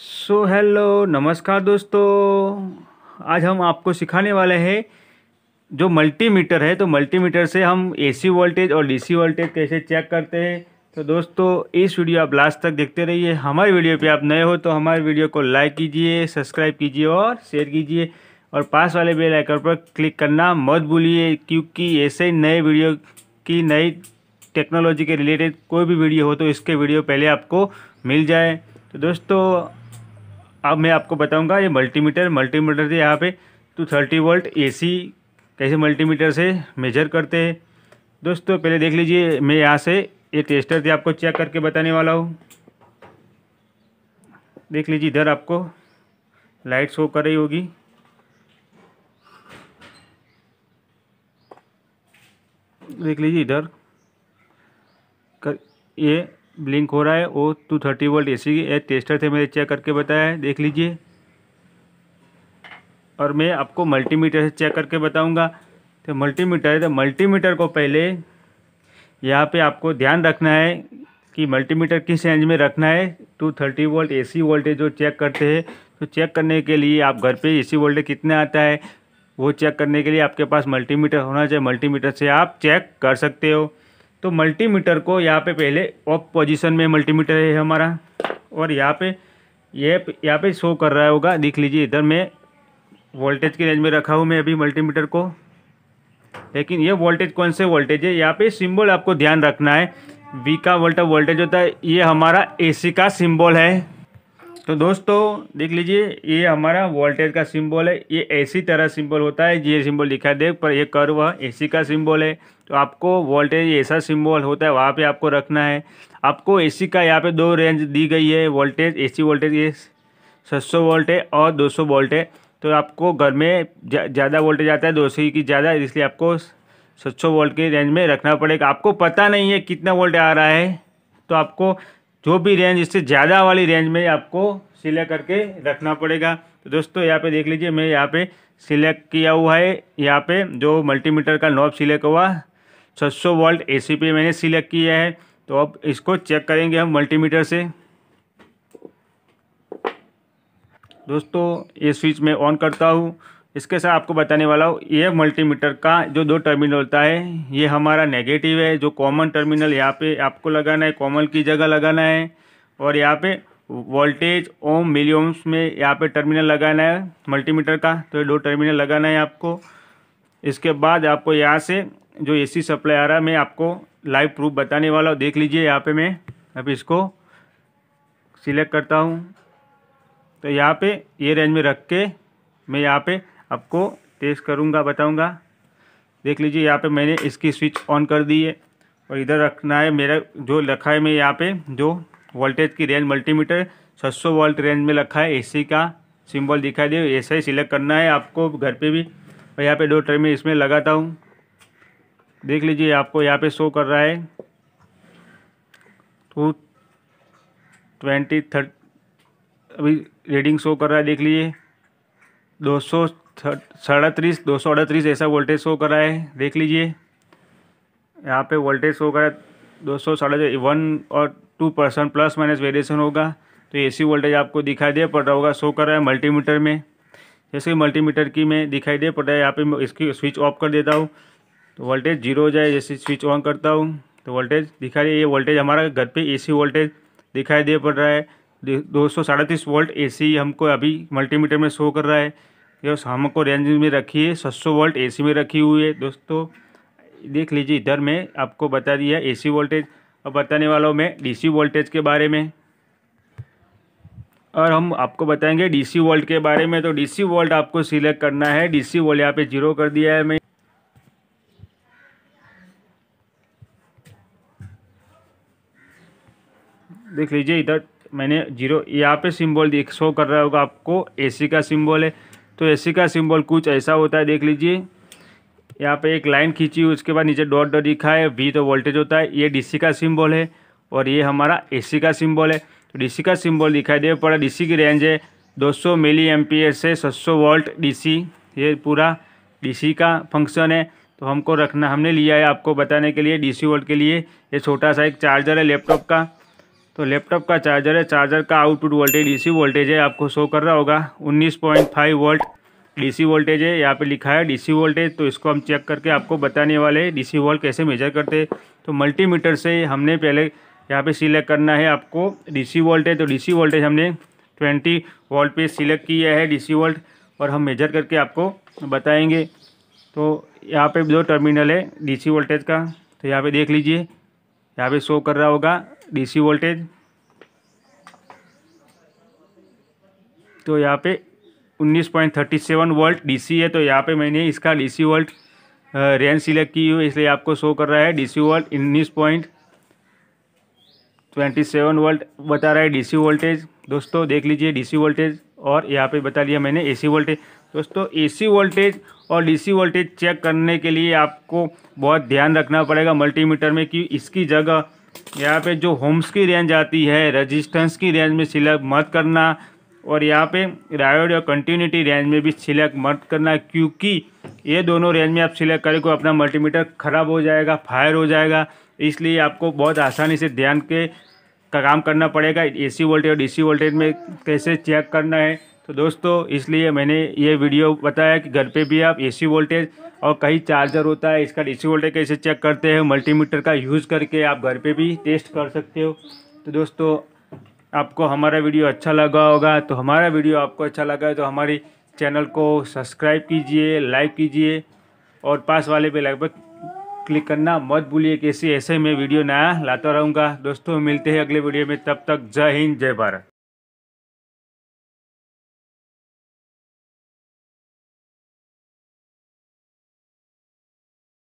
सो so, hello नमस्कार दोस्तों। आज हम आपको सिखाने वाले हैं जो मल्टीमीटर है तो मल्टीमीटर से हम एसी वोल्टेज और डीसी वोल्टेज कैसे चेक करते हैं। तो दोस्तों इस वीडियो आप लास्ट तक देखते रहिए। हमारे वीडियो पे आप नए हो तो हमारे वीडियो को लाइक कीजिए सब्सक्राइब कीजिए और शेयर कीजिए। और पास वाले बेल आइकन पर क्लिक करना मत भूलिए क्योंकि ऐसे ही नए वीडियो की नई टेक्नोलॉजी के रिलेटेड कोई भी वीडियो हो तो इसके वीडियो पहले आपको मिल जाए। तो दोस्तों अब मैं आपको बताऊँगा, ये मल्टीमीटर मल्टीमीटर से यहाँ पे टू थर्टी वोल्ट एसी कैसे मल्टीमीटर से मेजर करते हैं। दोस्तों, पहले देख लीजिए, मैं यहाँ से ये टेस्टर से आपको चेक करके बताने वाला हूँ। देख लीजिए, इधर आपको लाइट शो कर रही होगी। देख लीजिए, इधर कर, ये ब्लिंक हो रहा है, वो two thirty volt A C tester थे, मैंने चेक करके बताया है, देख लीजिए। और मैं आपको मल्टीमीटर से चेक करके बताऊँगा। तो मल्टीमीटर है तो मल्टीमीटर को पहले यहाँ पे आपको ध्यान रखना है कि मल्टीमीटर किस रेंज में रखना है। Two thirty volt A C voltage जो चेक करते हैं तो चेक करने के लिए आप घर पे ए सी वोल्टेज कितना आता है, वो चेक करने के लिए आपके पास मल्टीमीटर होना चाहिए। मल्टीमीटर से आप चेक कर सकते हो। तो मल्टीमीटर को यहाँ पे पहले ऑफ़ पोजीशन में मल्टीमीटर है हमारा। और यहाँ पे ये यहाँ पे शो कर रहा होगा। देख लीजिए, इधर मैं वोल्टेज की रेंज में रखा हूँ मैं अभी मल्टीमीटर को। लेकिन ये वोल्टेज कौन से वोल्टेज है? यहाँ पे सिंबल आपको ध्यान रखना है। वी का वोल्टा वोल्टेज होता है। ये हमारा एसी का सिम्बॉल है। तो दोस्तों, देख लीजिए, ये हमारा वोल्टेज का सिंबल है। ये ऐसी तरह सिंबल होता है, ये सिंबल दिखा दे, पर ये कर्व एसी का सिंबल है। तो आपको वोल्टेज ऐसा सिंबल होता है, वहाँ पे आपको रखना है। आपको एसी का यहाँ पे दो रेंज दी गई है वोल्टेज एसी वोल्टेज ये छः सौ वोल्ट है और दो सौ वोल्ट है। तो आपको घर में ज़्यादा वोल्टेज आता है, दो सौ की ज़्यादा, इसलिए आपको छः सौ वोल्ट की रेंज में रखना पड़ेगा। आपको पता नहीं है कितना वोल्ट आ रहा है तो आपको जो भी रेंज इससे ज़्यादा वाली रेंज में आपको सिलेक्ट करके रखना पड़ेगा। तो दोस्तों, यहाँ पे देख लीजिए, मैं यहाँ पे सिलेक्ट किया हुआ है। यहाँ पे जो मल्टीमीटर का नॉब सिलेक्ट हुआ छः सौ वोल्ट ए सी पे मैंने सिलेक्ट किया है। तो अब इसको चेक करेंगे हम मल्टीमीटर से। दोस्तों, ये स्विच मैं ऑन करता हूँ। इसके साथ आपको बताने वाला हूँ, ये मल्टीमीटर का जो दो टर्मिनल होता है, ये हमारा नेगेटिव है, जो कॉमन टर्मिनल यहाँ पे आपको लगाना है कॉमन की जगह लगाना है, और यहाँ पे वोल्टेज ओम मिली ओम्स में यहाँ पे टर्मिनल लगाना है मल्टीमीटर का तो ये दो टर्मिनल लगाना है आपको। इसके बाद आपको यहाँ से जो एसी सप्लाई आ रहा है, मैं आपको लाइव प्रूफ बताने वाला हूँ, देख लीजिए यहाँ पे मैं अभी इसको सिलेक्ट करता हूँ। तो यहाँ पे ये रेंज में रख के मैं यहाँ पे आपको टेस्ट करूँगा, बताऊँगा। देख लीजिए, यहाँ पे मैंने इसकी स्विच ऑन कर दी है और इधर रखना है मेरा, जो रखा है मैं यहाँ पे, जो वोल्टेज की रेंज मल्टीमीटर 600 वोल्ट रेंज में रखा है एसी का सिंबल दिखाई दे, ऐसा ही सिलेक्ट करना है आपको घर पे भी। और यहाँ पे दो ट्रे में इसमें लगाता हूँ। देख लीजिए, आपको यहाँ पे शो कर रहा है। टू ट्वेंटी थर्ट अभी रीडिंग शो कर रहा है, देख लीजिए। दो सौ साढ़तीस दो सौ अड़तीस ऐसा वोल्टेज शो कर है, देख लीजिए। यहाँ पे वोल्टेज शो कर दो सौ, साढ़े वन और two percent plus minus variation होगा। तो एसी वोल्टेज आपको दिखाई दे पड़ रहा होगा शो कर रहा है मल्टीमीटर में। जैसे मल्टीमीटर की में दिखाई दे पड़ रहा है, यहाँ पे इसकी स्विच ऑफ़ कर देता हूँ। तो वोल्टेज ज़ीरो हो जाए, जैसे स्विच ऑन करता हूँ तो वोल्टेज दिखा रही है, ये वोल्टेज हमारा घर पे एसी वोल्टेज दिखाई दे पड़ रहा है। दो सौ, साढ़े तीस वोल्ट एसी हमको अभी मल्टीमीटर में शो कर रहा है। ये हमको रेंज में रखी है सौ वोल्ट एसी में रखी हुई है। दोस्तों, देख लीजिए इधर में, आपको बता दिया एसी वोल्टेज अब बताने वाला हूँ मैं डीसी वोल्टेज के बारे में। और हम आपको बताएँगे डीसी वोल्ट के बारे में। तो डीसी वोल्ट आपको सिलेक्ट करना है। डीसी वोल्ट यहाँ पे ज़ीरो कर दिया है मैं देख लीजिए इधर मैंने ज़ीरो यहाँ पे सिंबल देख शो कर रहा होगा आपको। एसी का सिंबल है। तो एसी का सिंबल कुछ ऐसा होता है, देख लीजिए। यहाँ पे एक लाइन खींची, उसके बाद नीचे डॉट डॉट लिखा है वी तो वोल्टेज होता है, ये डीसी का सिंबल है, और ये हमारा एसी का सिंबल है। तो डीसी का सिंबल दिखाई दे पड़ा डीसी की रेंज है 200 मिली एम्पियर से 700 वोल्ट डीसी ये पूरा डीसी का फ़ंक्शन है। तो हमको रखना, हमने लिया है आपको बताने के लिए डीसी वोल्ट के लिए। ये छोटा सा एक चार्जर है लैपटॉप का। तो लैपटॉप का चार्जर है। चार्जर का आउटपुट वोल्टेज डीसी वोल्टेज है। आपको शो कर रहा होगा। 19.5 वोल्ट डीसी वोल्टेज है। यहाँ पे लिखा है डीसी वोल्टेज। तो इसको हम चेक करके आपको बताने वाले हैं डीसी वोल्ट कैसे मेजर करते हैं। तो मल्टीमीटर से हमने पहले यहाँ पे सिलेक्ट करना है आपको डीसी वोल्टेज। तो डीसी वोल्टेज हमने 20 वोल्ट पे सिलेक्ट किया है डीसी वोल्ट और हम मेजर करके आपको बताएँगे। तो यहाँ पे दो टर्मिनल है डीसी वोल्टेज का। तो यहाँ पे देख लीजिए। यहाँ पे शो कर रहा होगा डीसी वोल्टेज तो यहाँ पे 19.37 वोल्ट डीसी है तो यहाँ पे मैंने इसका डीसी वोल्ट रेंज सिलेक्ट की हुई, इसलिए आपको शो कर रहा है। डीसी वोल्ट उन्नीस पॉइंट ट्वेंटी सेवन वोल्ट बता रहा है डीसी वोल्टेज दोस्तों, देख लीजिए डीसी वोल्टेज और यहाँ पे बता दिया मैंने एसी वोल्टेज दोस्तों एसी वोल्टेज और डीसी वोल्टेज चेक करने के लिए आपको बहुत ध्यान रखना पड़ेगा मल्टीमीटर में कि इसकी जगह यहाँ पे जो होम्स की रेंज आती है रजिस्टेंस की रेंज में सिलेक्ट मत करना और यहाँ पे रायोड और कंटिन्यूटी रेंज में भी सिलेक्ट मत करना क्योंकि ये दोनों रेंज में आप सिलेक्ट करें को अपना मल्टीमीटर ख़राब हो जाएगा फायर हो जाएगा। इसलिए आपको बहुत आसानी से ध्यान के का काम करना पड़ेगा। एसी वोल्टेज और डीसी वोल्टेज में कैसे चेक करना है? तो दोस्तों, इसलिए मैंने ये वीडियो बताया कि घर पे भी आप एसी वोल्टेज और कहीं चार्जर होता है, इसका डीसी वोल्टेज कैसे चेक करते हैं मल्टीमीटर का यूज़ करके आप घर पे भी टेस्ट कर सकते हो। तो दोस्तों, आपको हमारा वीडियो अच्छा लगा होगा। तो हमारा वीडियो आपको अच्छा लगा है तो हमारी चैनल को सब्सक्राइब कीजिए लाइक कीजिए और पास वाले पर क्लिक करना, मत भूलिए कैसे ऐसे में वीडियो नया लाता रहूँगा। दोस्तों, मिलते हैं अगले वीडियो में, तब तक जय हिंद, जय भारत।